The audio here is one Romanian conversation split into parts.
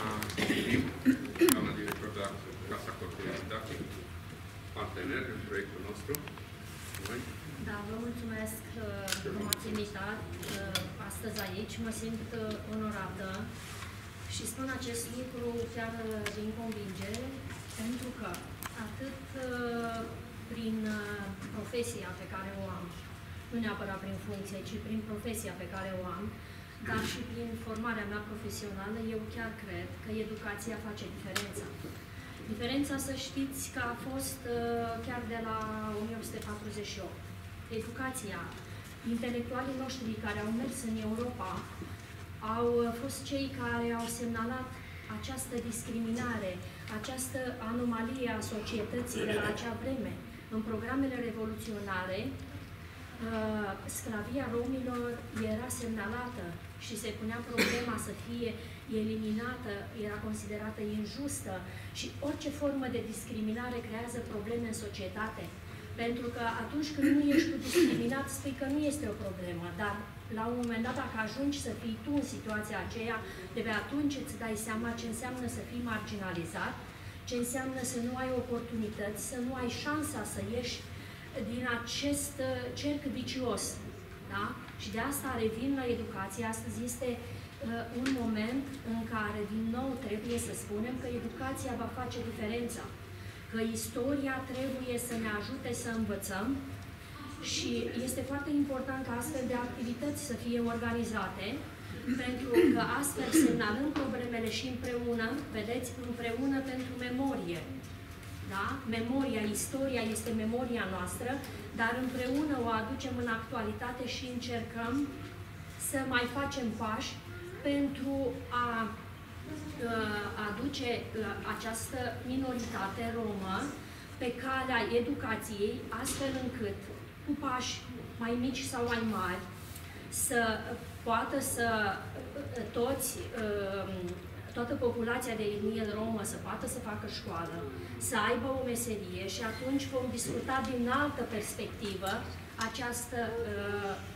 doamna Lim, doamna director de la Casa Corpului Didactic, partener în proiectul nostru. Noi. Da, vă mulțumesc că m-ați invitat uh, astăzi aici. Mă simt uh, onorată și spun acest lucru chiar uh, din convingere, pentru că atât prin profesia pe care o am, nu neapărat prin funcție, ci prin profesia pe care o am, dar și prin formarea mea profesională, eu chiar cred că educația face diferența. Diferența, să știți, că a fost chiar de la 1848 educația, intelectualii noștri care au mers în Europa au uh, fost cei care au semnalat această discriminare, această anomalie a societății de la acea vreme. În programele revoluționare, uh, sclavia romilor era semnalată și se punea problema să fie eliminată, era considerată injustă și orice formă de discriminare creează probleme în societate. Pentru că atunci când nu ești tu discriminat, spui că nu este o problemă, dar la un moment dat, dacă ajungi să fii tu în situația aceea, de pe atunci îți dai seama ce înseamnă să fii marginalizat, ce înseamnă să nu ai oportunități, să nu ai șansa să ieși din acest uh, cerc vicios. Da? Și de asta revin la educație. Astăzi este uh, un moment în care, din nou, trebuie să spunem că educația va face diferența că istoria trebuie să ne ajute să învățăm și este foarte important ca astfel de activități să fie organizate, pentru că astfel semnalăm problemele și împreună, vedeți, împreună pentru memorie. Da? Memoria, istoria este memoria noastră, dar împreună o aducem în actualitate și încercăm să mai facem pași pentru a aduce uh, această minoritate romă pe calea educației, astfel încât cu pași mai mici sau mai mari să poată să uh, toți, uh, toată populația de etnie romă să poată să facă școală, să aibă o meserie și atunci vom discuta din altă perspectivă această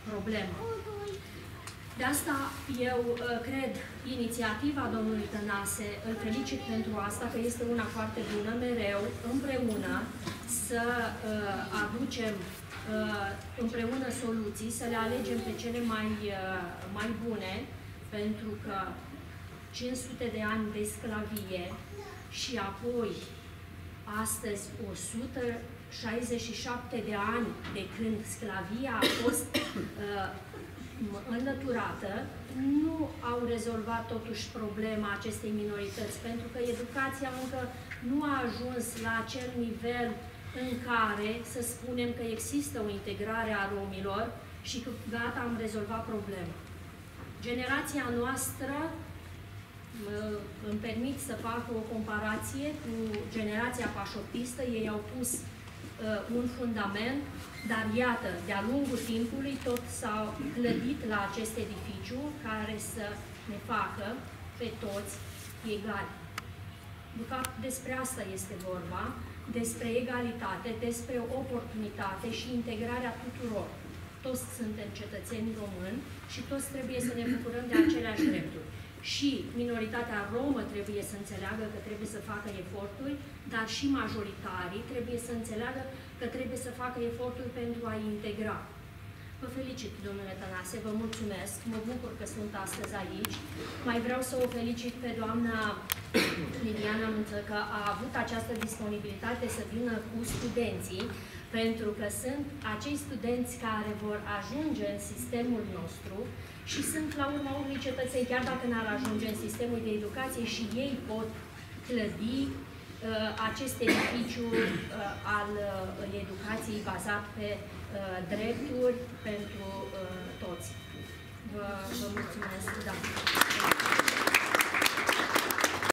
problemă. De asta eu uh, cred inițiativa domnului Tănase, îl felicit pentru asta, că este una foarte bună, mereu, împreună, să uh, aducem uh, împreună soluții, să le alegem pe cele mai, mai bune, pentru că 500 de ani de sclavie și apoi astăzi 167 de ani de când sclavia a fost uh, înlăturată, nu au rezolvat totuși problema acestei minorități, pentru că educația încă nu a ajuns la acel nivel în care să spunem că există o integrare a romilor și că gata, am rezolvat problema. Generația noastră, îmi permit să fac o comparație cu generația pașopistă, ei au pus uh, un fundament dar iată, de-a lungul timpului tot s-au clădit la acest edificiu care să ne facă pe toți egali. De fapt, despre asta este vorba, despre egalitate, despre oportunitate și integrarea tuturor. Toți suntem cetățeni români și toți trebuie să ne bucurăm de aceleași drepturi. Și minoritatea romă trebuie să înțeleagă că trebuie să facă eforturi, dar și majoritarii trebuie să înțeleagă că trebuie să facă eforturi pentru a integra. Vă felicit, domnule Tănase, vă mulțumesc, mă bucur că sunt astăzi aici. Mai vreau să o felicit pe doamna Liliana Munță că a avut această disponibilitate să vină cu studenții, pentru că sunt acei studenți care vor ajunge în sistemul nostru și sunt la urma urmei cetățeni, chiar dacă n-ar ajunge în sistemul de educație și ei pot clădi Uh, acest edificiu uh, al uh, educației bazat pe drepturi pentru toți. Vă, vă mulțumesc. Da.